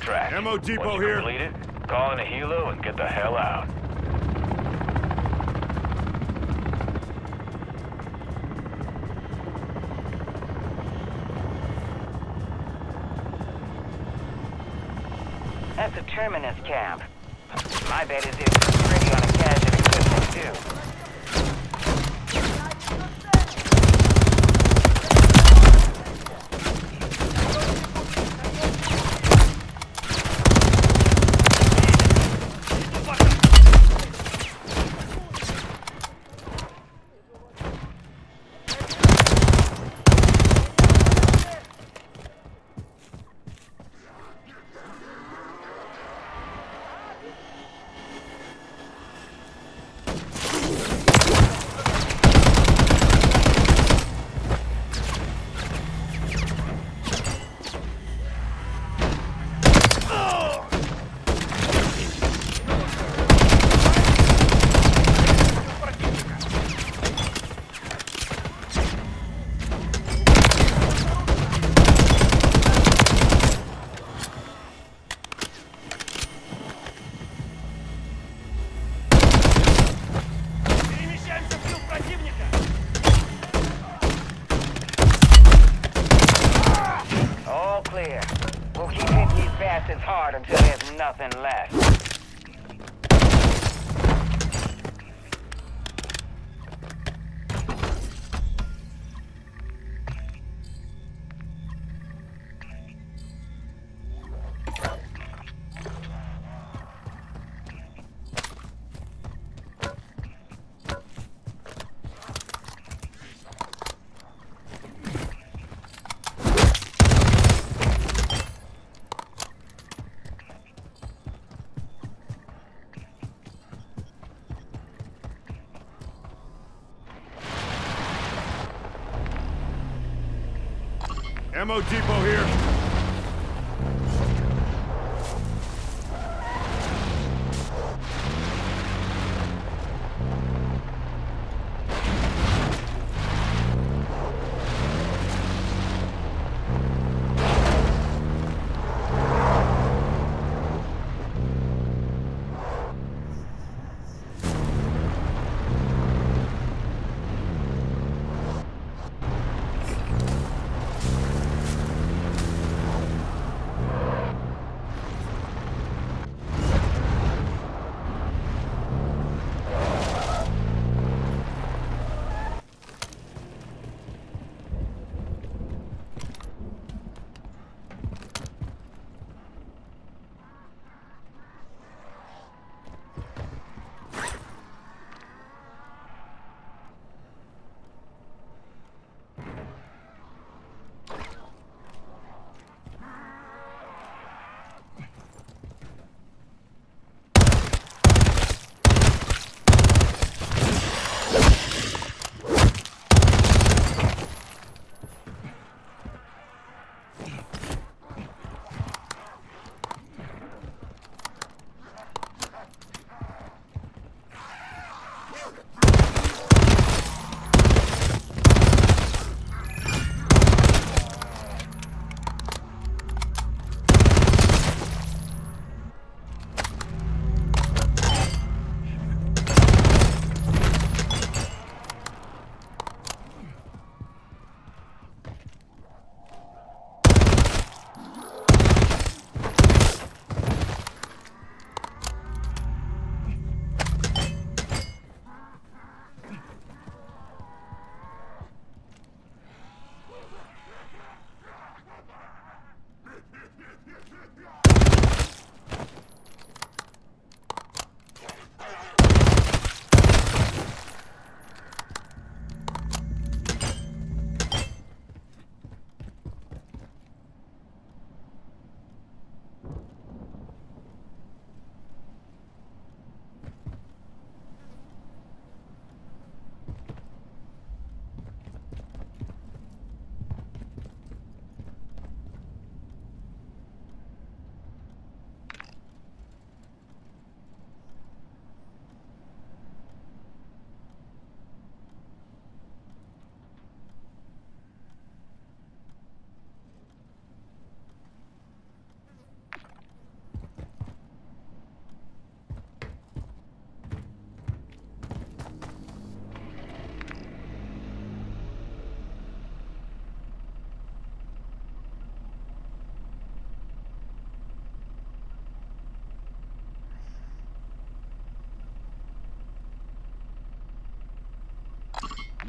contract. Ammo depot Once you here. complete it, call in a helo and get the hell out. That's a terminus camp. My bet is it's pretty on a cache of equipment, too. Clear. We'll keep hitting these bastards hard until there's nothing left. Ammo depot here.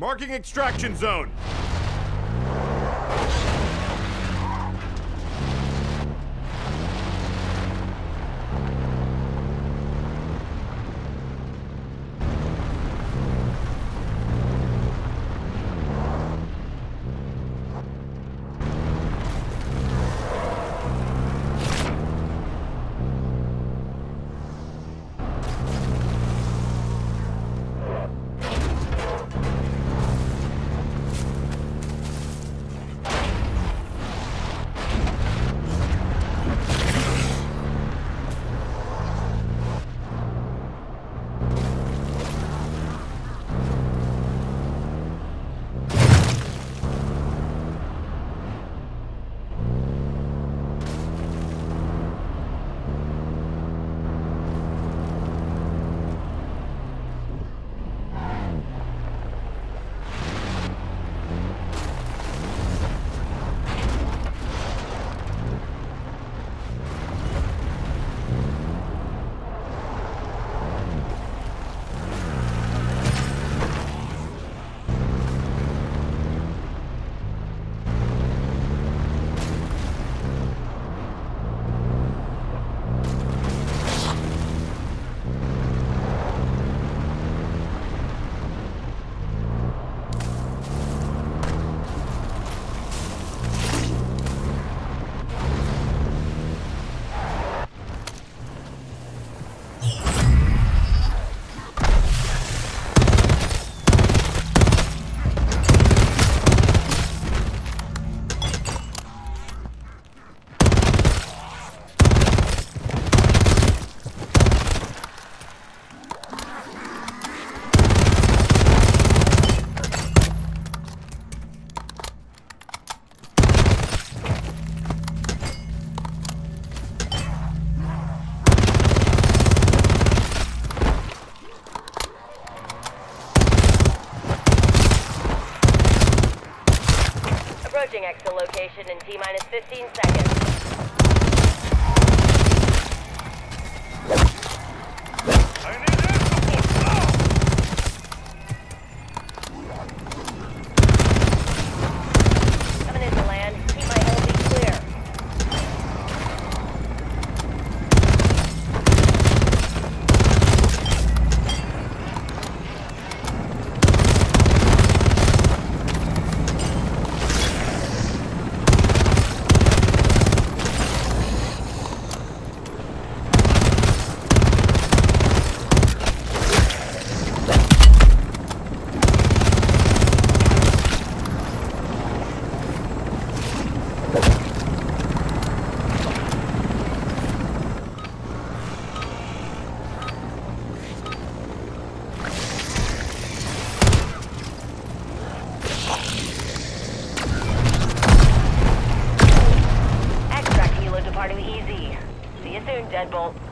Marking extraction zone. Approaching exfil location in T-minus 15 seconds. You soon, Deadbolt.